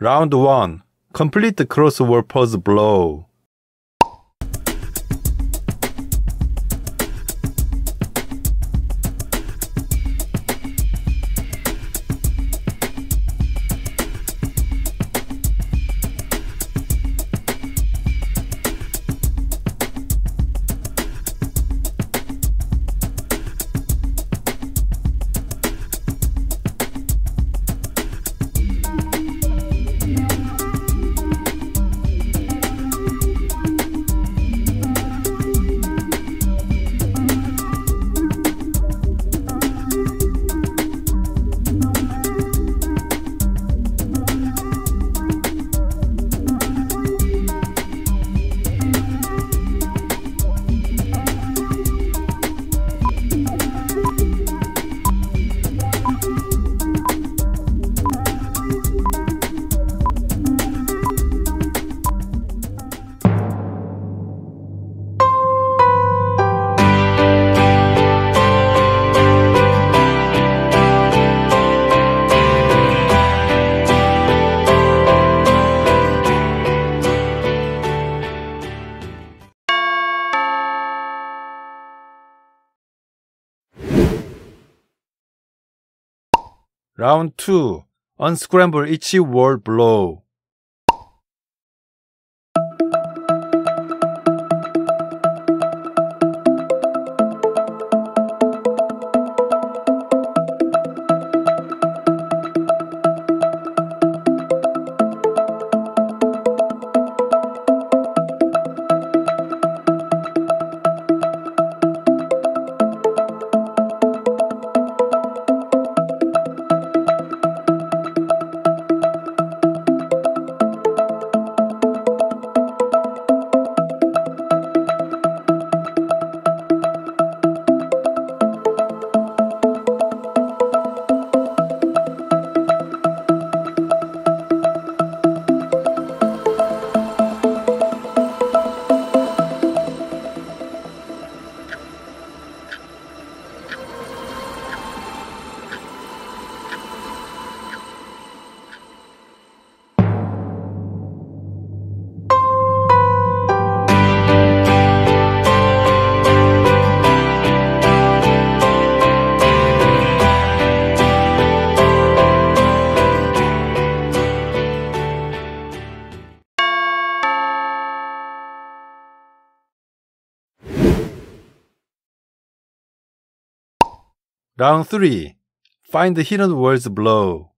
Round 1. Complete the crossword puzzle below. Round 2. Unscramble each word below. Round 3. Find the hidden words below.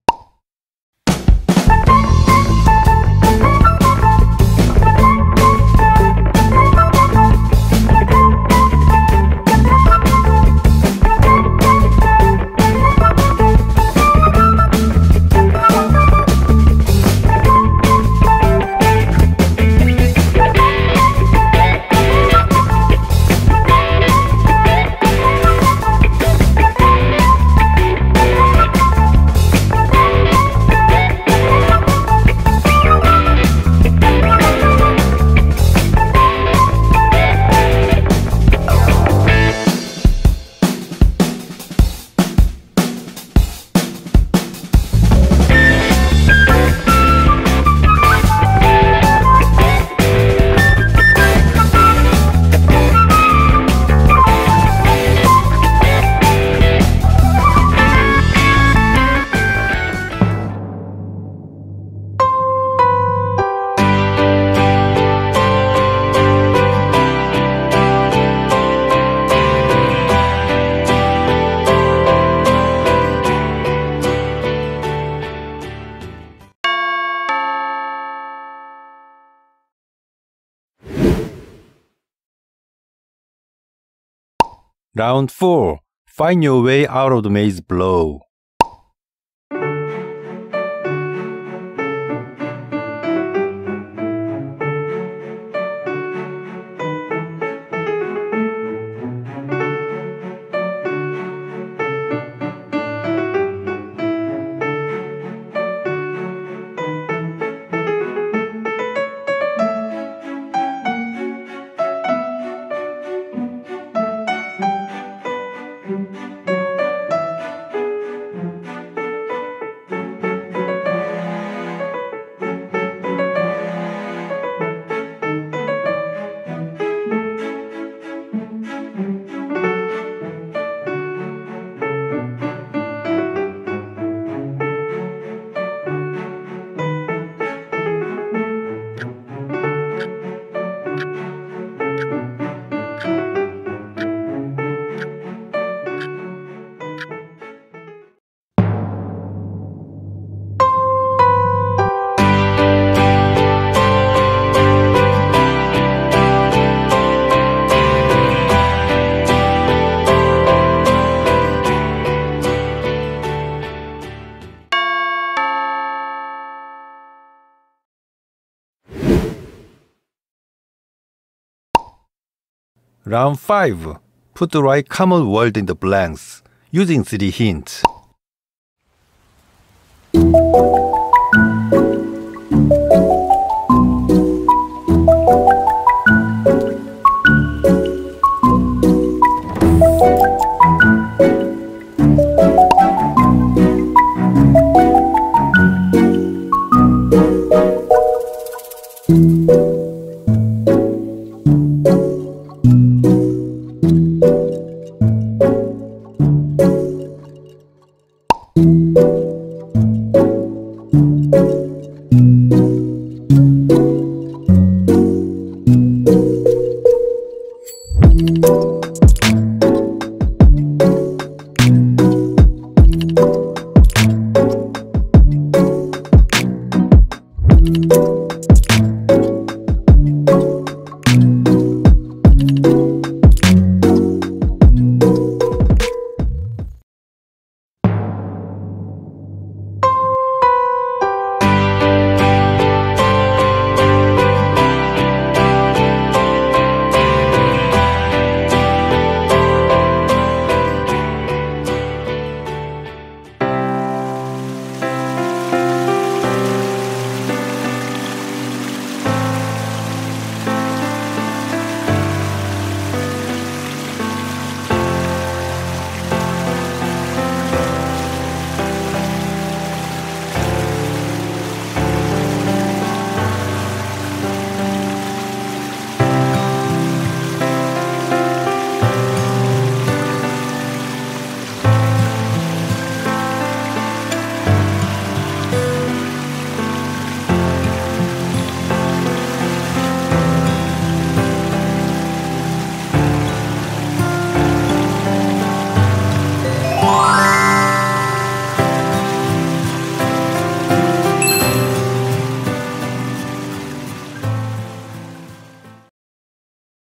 Round 4. Find your way out of the maze below. Round 5. Put the right common word in the blanks using three hints.